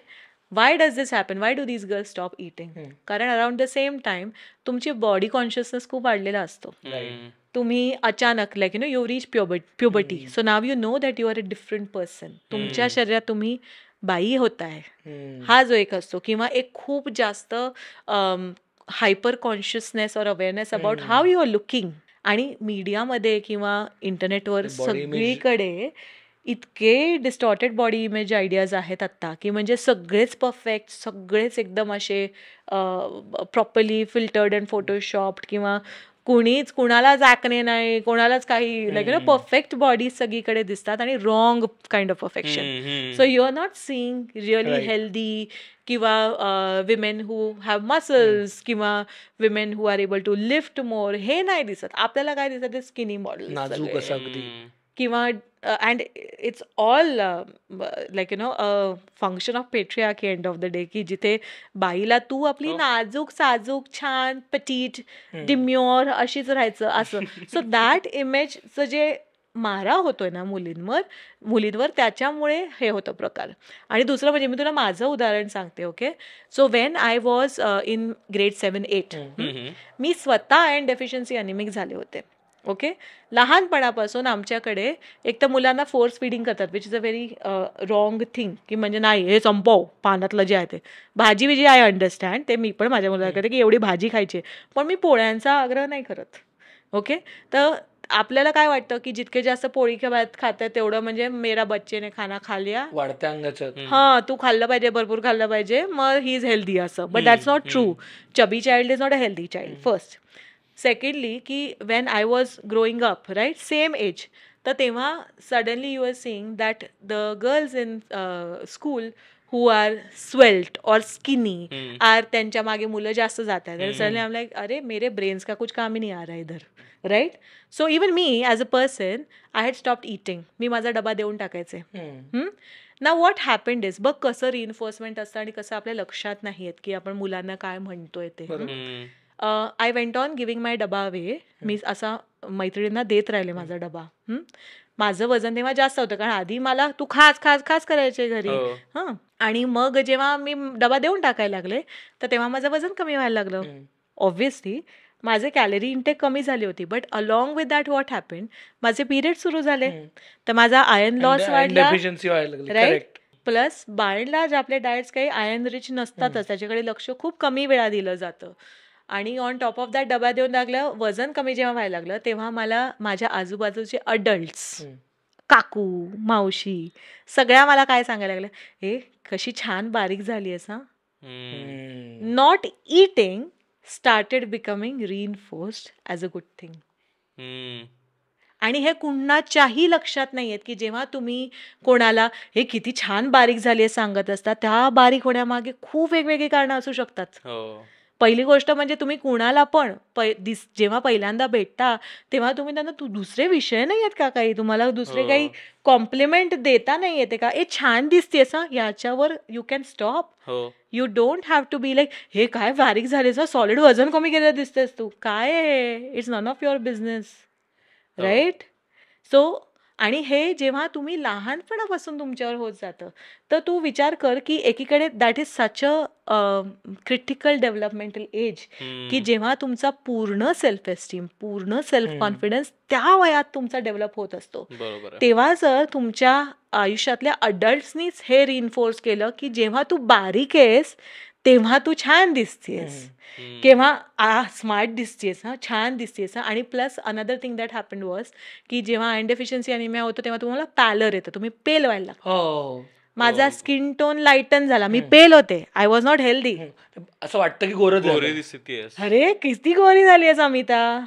why does this happen why do these girls stop eating. कारण अराउंड द सेम टाइम तुमची बॉडी कॉन्शियसनेस खूप वाढलेला असतो. हम्म. तुम्ही अचानक like you know you reach प्युबर्ट puberty so now you know that you are a different person तुमच्या शरीरात तुम्ही बाई होत आहे हा जो एक असतो किंवा एक खूप जास्त हायपर कॉन्शियसनेस और awareness about how you are looking आणि मीडियामध्ये किंवा इंटरनेटवर. सगळीकडे इतके डिस्टॉर्टेड बॉडी इमेज आयडियाज आहेत आत्ता की म्हणजे सगळेच परफेक्ट सगळेच एकदम असे प्रॉपरली फिल्टर्ड अँड फोटोशॉप्ड किंवा कुणीच कुणालाच ॲकने नाही कोणालाच काही लाईक ना परफेक्ट बॉडी सगळीकडे दिसतात आणि wrong kind of perfection. So you are not seeing really. Healthy किंवा विमेन हू हॅव मसल्स किंवा women who are able to lift more हे नाही दिसत. आपल्याला काय दिसत? ते स्किनी मॉडेल किंवा and it's all like you know function of patriarchy end of the day की जिथे बाईला तू आपली हो. नाजूक साजूक छान पटीट डिम्युअर अशीच राहायचं असं. सो दॅट इमेजचं जे मारा होतोय ना मुलींवर मुलींवर त्याच्यामुळे हे होतं प्रकार. आणि दुसरं म्हणजे मी तुला माझं उदाहरण सांगते okay so when I was in grade seven eight. मी स्वतः आयर्न डेफिशियन्सी अनिमिक झाले होते. ओके? लहानपणापासून आमच्याकडे एक तर मुलांना फोर्स फिडिंग करतात which is a very wrong thing की म्हणजे नाही हे संपव पानातलं जे आहे ते. भाजी विजी आय अंडरस्टँड ते मी पण माझ्या मुलाला करते की एवढी भाजी खायची. पण मी पोळ्यांचा आग्रह नाही करत. ओके? तर आपल्याला काय वाटतं की जितके जास्त पोळी भात खातात तेवढं म्हणजे मेरा बच्चेने खाना खा लिया. वाढत्या अंगाचं. हा तू खाल्लं पाहिजे भरपूर खाल्लं पाहिजे. मग ही इज हेल्दी असं. But that's not true chubby child is not a healthy child first secondly की when I was growing up right same age तर तेव्हा suddenly you are seeing that the girls in school who are svelte और skinny. R त्यांच्या मागे मुलं जास्त जात आहेत. सडनली आम लाईक अरे मेरे ब्रेन्स का कुछ काम ही नहीं आ रहा इधर right so even me as a person I had stop eating मी माझा डबा देऊन टाकायचे. ना व्हॉट हॅपन्ड इज बघ कसं रिइन्फोर्समेंट असतं आणि कसं आपल्या लक्षात नाही येत की आपण मुलांना काय म्हणतोय ते. I went on giving my डबा अवे मी असा मैत्रिणींना देत राहिले माझा डबा? माझं वजन तेव्हा जास्त होतं कारण आधी मला तू खास खास खास करायचे घरी. हो. हां. आणि मग जेव्हा मी डबा देऊन टाकायला लागले तर तेव्हा माझं वजन कमी व्हायला लागलं. ऑब्व्हियसली माझे कॅलरी इंटेक कमी झाली होती but along with that what happen माझे पिरियड सुरू झाले. तर माझा आयर्न लॉस वाढला? करेक्ट प्लस बाळला जे आपले डाएट्स काही आयर्न रिच नसतातच. त्याच्याकडे लक्ष खूप कमी वेळा दिलं जातं. आणि ऑन टॉप ऑफ दॅट डबा देऊन लागलं वजन कमी जेव्हा व्हायला लागलं तेव्हा मला माझ्या आजूबाजूचे अडल्ट्स. काकू मावशी सगळ्या मला काय सांगायला लागल्या हे कशी छान बारीक झाली आहेस हा. Not eating started becoming reinforced as a good thing. आणि हे कुणाच्याही लक्षात नाही आहेत की जेव्हा तुम्ही कोणाला हे किती छान बारीक झाली आहे सांगत असता त्या बारीक होण्यामागे खूप वेगवेगळी कारणं असू शकतात हो पहिली गोष्ट म्हणजे तुम्ही कुणाला पण पै दिस जेव्हा पहिल्यांदा भेटता तेव्हा तुम्ही त्यांना तू दुसरे विषय नाही आहेत का काही? तुम्हाला दुसरे हो. काही कॉम्प्लिमेंट देता नाही येते का? ए छान दिसतेस हा याच्यावर यू कॅन स्टॉप हो. You don't have to be like हे काय बारीक झालेस सॉलिड वजन कमी केलं दिसतेस तू. काय आहे it's none of your business हो. राईट सो आणि हे जेव्हा तुम्ही लहानपणापासून तुमच्यावर होत जातं तर तू विचार कर की एकीकडे that is such a critical developmental age. की जेव्हा तुमचा पूर्ण सेल्फ एस्टीम पूर्ण सेल्फ. कॉन्फिडन्स त्या वयात तुमचा डेव्हलप होत असतो. तेव्हा जर तुमच्या आयुष्यातल्या अडल्ट्सनीच हे रिइन्फोर्स केलं की जेव्हा तू बारीक आहेस तेव्हा तू छान दिसतेस. केव्हा आ स्मार्ट दिसतेस हा छान दिसतेस हा आणि plus another thing that happen was की जेव्हा आयन डेफिशियन्सी अनिमिया होतं तेव्हा तुम्हाला पॅलर येतं तुम्ही पेल व्हायला लागता. हो माझा. स्किन टोन लाईटन झाला मी. पेल होते आय वॉज नॉट हेल्दी. असं वाटतं की गोरं गोरी झालं. दिसतेस अरे किती गोरी झाली आहेस अमिता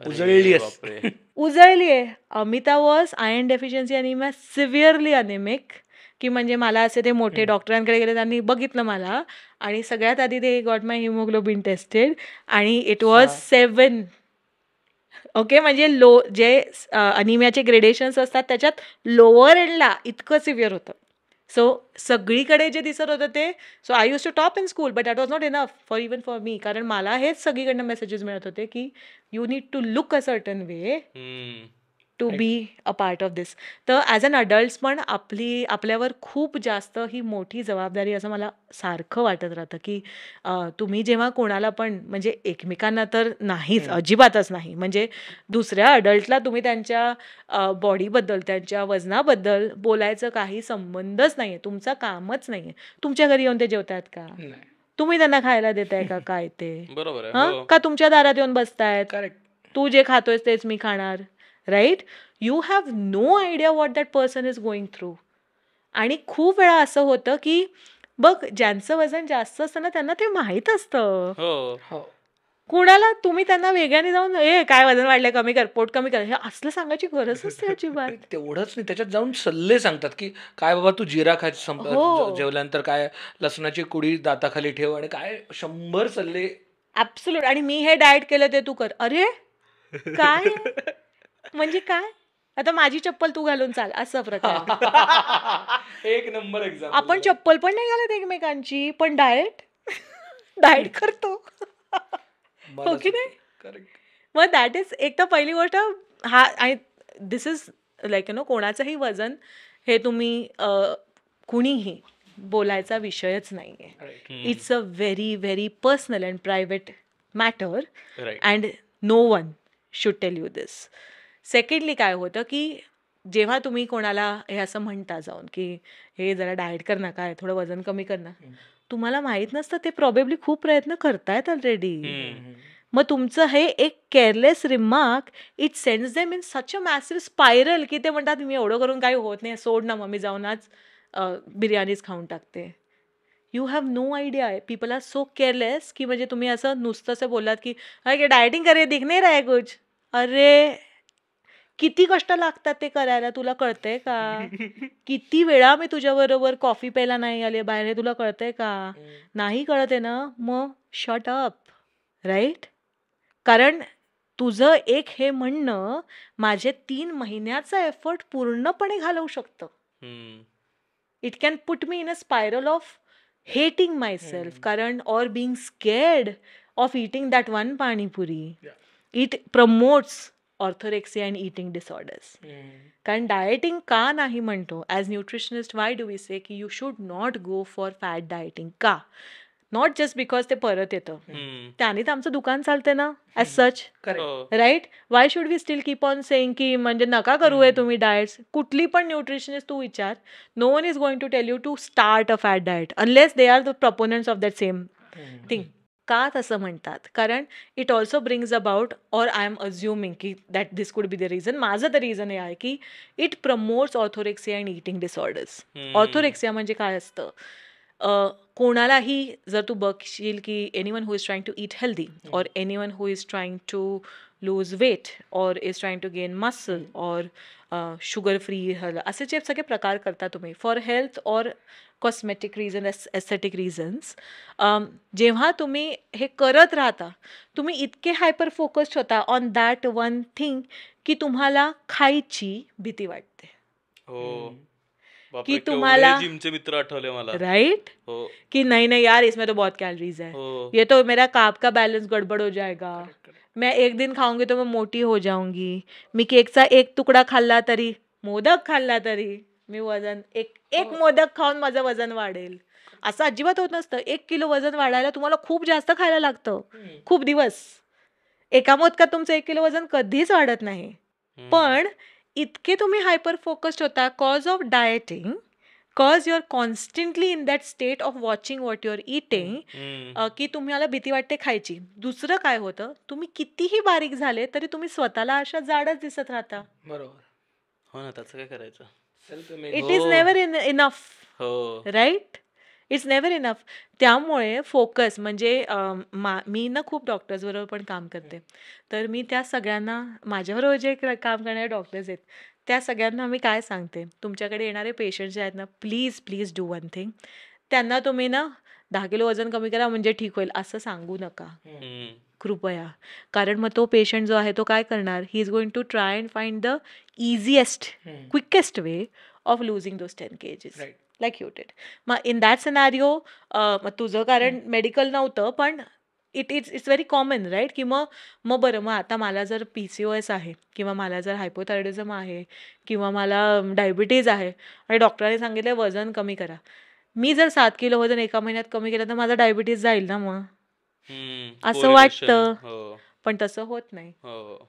उजळली. उजळली आहे Amita was iron deficiency anaemia severely anaemic की म्हणजे मला असे ते मोठे. डॉक्टरांकडे गेले त्यांनी बघितलं मला आणि सगळ्यात आधी ते गॉट माय हिमोग्लोबिन टेस्टेड आणि इट वॉज सेवन ओके म्हणजे लो जे अनिमियाचे ग्रेडेशन्स असतात त्याच्यात लोअर एंडला इतकं सिव्हिअर होतं सो सगळीकडे जे दिसत होतं ते so I use to top in school but that was not enough for even for me कारण मला हेच सगळीकडनं मेसेजेस मिळत होते की you need to look a certain way. To. Be a part of this तर ॲज अन adults पण आपली आपल्यावर खूप जास्त ही मोठी जबाबदारी असं मला सारखं वाटत राहतं की तुम्ही जेव्हा कोणाला पण म्हणजे एकमेकांना तर नाहीच. अजिबातच नाही. म्हणजे दुसऱ्या अडल्टला तुम्ही त्यांच्या बॉडीबद्दल त्यांच्या वजनाबद्दल बोलायचं काही संबंधच नाही आहे तुमचं कामच नाही आहे तुमच्या घरी येऊन ते जेवतायत का? नाही. तुम्ही त्यांना खायला देताय का? काय ते? बरोबर हां. का तुमच्या दारात येऊन बसतायत? तू जे खातोयस तेच मी खाणार. Right you have no idea what that person is going through आणि खूप वेळा असं होतं की बघ ज्यांचं वजन जास्त असतं ना त्यांना ते माहीत असतं. हो. हो. कुणाला तुम्ही त्यांना वेगाने जाऊन ए काय वजन वाढलंय कमी कर पोट कमी कर. हे असलं सांगायची गरज नसते अजिबात तेवढंच नाही त्याच्यात जाऊन सल्ले सांगतात की काय बाबा तू जिरा खा संप- हो. जेवल्यानंतर काय लसणाची कुडी दाताखाली ठेव आणि काय शंभर सल्ले. ऍब्सुलूट आणि मी हे डाएट केलं ते तू कर. अरे काय? म्हणजे काय? आता माझी चप्पल तू घालून चाल असं प्रकार. एक नंबर एक्झाम आपण चप्पल पण नाही घालत एकमेकांची पण डाएट डाएट करतो. हो की नाही? करेक्ट मग दॅट इज एक तर पहिली गोष्ट हा आणि this is like you know कोणाचंही वजन हे तुम्ही कुणीही बोलायचा विषयच नाही आहे. It's a very very personal and private matter. And no one should tell you this secondly काय होतं की जेव्हा तुम्ही कोणाला हे असं म्हणता जाऊन की हे जरा डाएट कर ना काय थोडं वजन कमी कर ना. तुम्हाला माहीत नसतं ते प्रॉबेबली खूप प्रयत्न करतायत ऑलरेडी. मग तुमचं हे एक careless remark it sends them in such a massive spiral की ते म्हणतात मी एवढं करून काही होत नाही सोड ना मग मी जाऊन आज बिर्याणीच खाऊन टाकते यू हॅव नो आयडिया आहे पीपल आर सो केअरलेस की म्हणजे तुम्ही असं नुसतं असं बोललात की अरे डायटिंग करे दिख नाही है कुछ अरे किती कष्ट लागतात ते करायला तुला कळतंय का? किती वेळा मी तुझ्याबरोबर कॉफी प्यायला नाही आले बाहेर हे तुला कळतंय का? नाही कळत आहे ना? मग शॉट अप राईट कारण तुझं एक हे म्हणणं माझे तीन महिन्याचा एफर्ट पूर्णपणे घालवू शकतं. It can put me in a spiral of hating myself. कारण or being scared of eating that one panipuri. It promotes orthorexia and eating disorders कारण डायटिंग का नाही म्हणतो? As nutritionist why do we say की you should not go for fat dieting का? Not just because ते परत येतं. हम्म. त्याने तर आमचं दुकान चालते ना? As such correct. Right why should we still keep on saying की म्हणजे नका करू आहे हम्म. तुम्ही डाएट्स कुठली पण न्यूट्रिशनिस्ट तू विचार. No one is going to tell you to start a fat diet unless they are the proponents of that same thing का तसं म्हणतात. कारण it also brings about or I am assuming की that this could be the reason माझं तर reason हे आहे की it promotes orthorexia and eating disorders. Orthorexia म्हणजे काय असतं? कोणालाही जर तू बघशील की anyone who is trying to eat healthy or anyone who is trying to lose weight or is trying to gain muscle or sugar free असे जे सगळे प्रकार करता तुम्ही। For health or cosmetic reason aesthetic reasons जेव्हा तुम्ही हे करत राहता तुम्ही इतके हायपर फोकस्ड होता ऑन दॅट वन थिंग की तुम्हाला खायची भीती वाटते. हो. बापरे, की तुम्हाला- जिमचे मित्र आठवले मला. राइट हो. कि नहीं नहीं यार इसमें तो बहुत कैलोरीज है. हो. ये तो मेरा काप का बैलेंस गड़बड़ हो जाएगा. मैं एक दिन खाऊंगी तो मैं मोठी हो जाऊंगी। मी केकचा एक तुकडा खाल्ला तरी मोदक खाल्ला तरी मी वजन एक एक हो. मोदक खाऊन माझं वजन वाढेल. असं अजिबात होत नसतं. एक किलो वजन वाढायला तुम्हाला खूप जास्त खायला लागतं. खूप दिवस. एका मोदकात तुमचं एक किलो वजन कधीच वाढत नाही. पण इतके तुम्ही हायपर फोकस्ड होता cause of dieting cause you are constantly in that state of watching what your eating. की तुम्हाला भीती वाटते खायची. दुसरं काय होतं? तुम्ही कितीही बारीक झाले तरी तुम्ही स्वतःला अशा जाडच दिसत राहता. बरोबर. हो ना त्याचं काय करायचं? सेल्फ इट इज हो. Never in enough right it's never enough त्यामुळे फोकस म्हणजे मा मी ना खूप डॉक्टर्सबरोबर पण काम करते. तर मी त्या सगळ्यांना माझ्याबरोबर जे काम करणारे डॉक्टर्स आहेत त्या सगळ्यांना मी काय सांगते? तुमच्याकडे येणारे पेशंट्स जे आहेत ना please please do one thing त्यांना तुम्ही ना दहा किलो वजन कमी करा म्हणजे ठीक होईल असं सांगू नका. कृपया. कारण मग तो पेशंट जो आहे तो काय करणार? He is going to try and find the easiest quickest way of losing those ten kgs like you did मग इन दॅट सिनारिओ मग तुझं कारण मेडिकल नव्हतं पण it it's it's very common right की मग मग बरं मग आता मला जर पी सी ओ एस आहे किंवा मला जर हायपोथायरॉइडिझम आहे किंवा मला डायबिटीज आहे आणि डॉक्टरांनी सांगितलं वजन कमी करा. मी जर सात किलो वजन एका महिन्यात कमी केलं तर माझा डायबिटीज जाईल ना मग. असं. वाटतं. हो. पण तसं होत नाही. हो.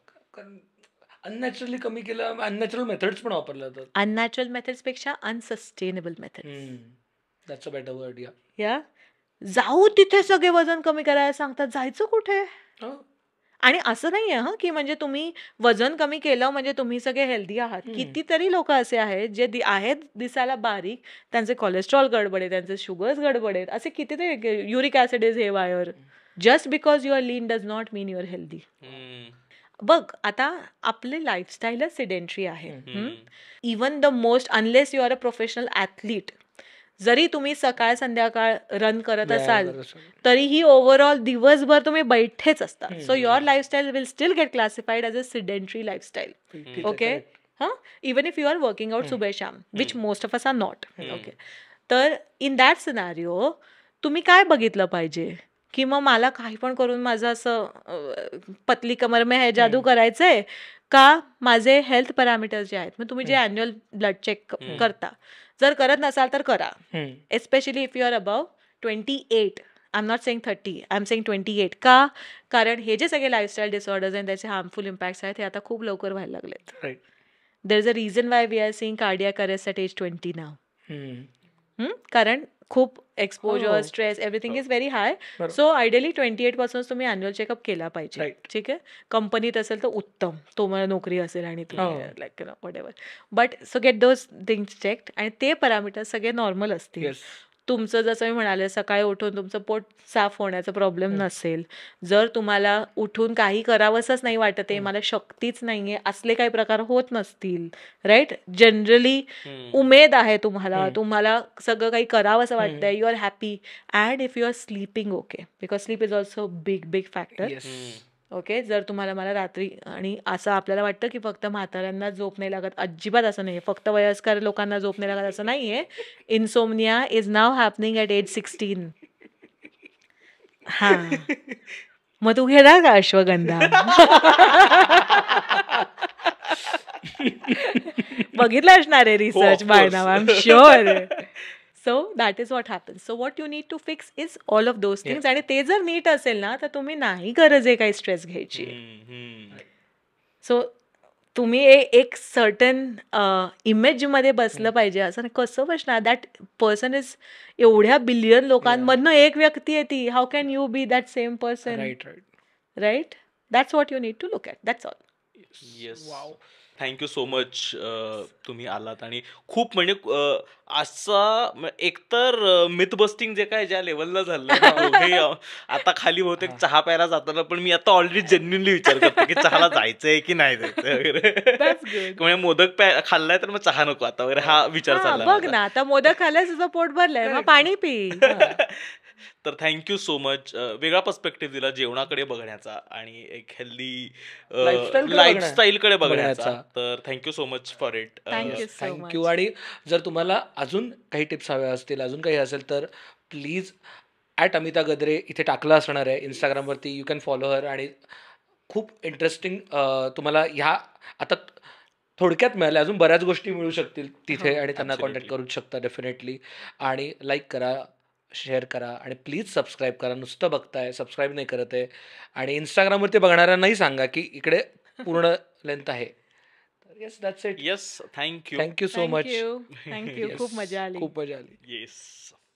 अननॅचरली कमी केलं अननॅचरल मेथड्स पण वापरल्या जातात. Unnatural मेथड्सपेक्षा unsustainable method that's a better word या या जाऊ तिथे सगळे वजन कमी करायला सांगतात जायचं कुठे आणि असं नाही आहे हं की म्हणजे तुम्ही वजन कमी केलं म्हणजे तुम्ही सगळे हेल्दी आहात. कितीतरी लोक असे आहेत जे आहेत दिसायला बारीक त्यांचे कोलेस्ट्रॉल गडबड आहे त्यांचे शुगर्स गडबड आहेत असे कितीतरी युरिक ॲसिड इज हे wire just because your lean does not mean your healthy. बघ आता आपले लाईफस्टाईलच सिडेंट्री आहे. हं? Even the most unless you are a professional athlete जरी तुम्ही सकाळ संध्याकाळ रन करत असाल तरीही ओव्हरऑल दिवसभर तुम्ही बैठेच असतात so. Your lifestyle will still get classified as a sedentary lifestyle okay हां even if you are working out. सुबह शाम which. Most of us are not. Okay तर इन दॅट सिनारिओ तुम्ही काय बघितलं पाहिजे की मग मला काही पण करून माझं असं पतली कमर में हे जादू हम्म. करायचंय का माझे हेल्थ पॅरामीटर्स जे आहेत मग तुम्ही जे. Annual blood check. करता जर करत नसाल तर करा. Especially if you are above twenty eight I am not saying thirty I am saying twenty eight का? कारण हे जे सगळे लाईफस्टाईल डिसऑर्डर्स आणि त्याचे हार्मफुल इम्पॅक्ट्स आहेत हे आता खूप लवकर व्हायला लागलेत. There is a reason why we are seeing cardia arrest age twenty now कारण खूप exposure. Stress everything. Is very high. So ideally twenty एटपासून तुम्ही अॅन्युअल चेकअप केला पाहिजे. ठीक आहे? कंपनीत असेल तर उत्तम. तुम्हाला नोकरी असेल आणि. Like whatever but so get those things checked आणि ते पॅरामीटर सगळे नॉर्मल असतील. तुमचं जसं मी म्हणाले सकाळी उठून तुमचं पोट साफ होण्याचा प्रॉब्लेम. नसेल जर तुम्हाला उठून काही करावंसंच नाही वाटत आहे. मला शक्तीच नाहीये असले काही प्रकार होत नसतील राईट जनरली. उमेद आहे तुम्हाला. तुम्हाला सगळं काही करावंसं वाटतंय हम्म. You are happy and if you are sleeping okay because sleep is also big big factor. Okay? जर तुम्हाला मला रात्री आणि असं आपल्याला वाटतं की फक्त म्हाताऱ्यांना झोप नाही लागत अजिबात असं नाही फक्त वयस्कर लोकांना झोप नाही लागत असं नाही आहे insomnia is now happening at age sixteen हां. मग तू घेणार का अश्वगंधा? बघितलं असणार आहे research of by course. Now I am sure so that is what happen so what you need to fix is all of those things आणि ते जर नीट असेल ना तर तुम्ही नाही गरज आहे काही स्ट्रेस घ्यायची. सो तुम्ही एक सर्टन इमेजमध्ये बसलं पाहिजे. असं. कसं बसणार? दॅट पर्सन इज एवढ्या बिलियन लोकांमधनं एक व्यक्ती आहे ती. How can you be that same person right right right that's what you need to look at that's all yes wow thank you so much तुम्ही आलात आणि खूप म्हणजे म- एकतर मिथ बस्टिंग जे काय ज्या लेवलला झालं आता खाली बहुतेक. चहा प्यायला जाताना पण मी आता ऑलरेडी जेन्युनली विचार करतो की चहाला जायचंय की नाही जायचंय वगैरे. म्हणजे मोदक प्या खाल्लाय तर मग चहा नको आता वगैरे हा विचार चालला बघ. ना आता मोदक खाल्ल्यास तुझं पोट भरलंय मग. पाणी पी तर थँक्यू सो मच वेगळा पर्स्पेक्टिव्ह दिला जेवणाकडे बघण्याचा आणि एक हेल्दी लाईफस्टाईलकडे बघण्याचा. तर thank you so much for it thank you. आणि जर तुम्हाला अजून काही टिप्स हव्या असतील अजून काही असेल तर प्लीज ॲट अमिता गद्रे इथे टाकलं असणार आहे. इंस्टाग्रामवरती यू कॅन फॉलो हर आणि खूप इंटरेस्टिंग तुम्हाला ह्या आता थोडक्यात मिळाल्या. अजून बऱ्याच गोष्टी मिळू शकतील तिथे हो, आणि त्यांना. कॉन्टॅक्ट करू शकता डेफिनेटली आणि लाईक करा. शेअर करा आणि प्लीज सबस्क्राईब करा. नुसतं बघताय सबस्क्राईब नाही करत आहे. आणि इंस्टाग्रामवरती बघणाऱ्यांनाही सांगा की इकडे पूर्ण लेंथ आहे. Yes that's it yes thank you thank you so much thank you thank you खूप मजा आली. खूप मजा आली. येस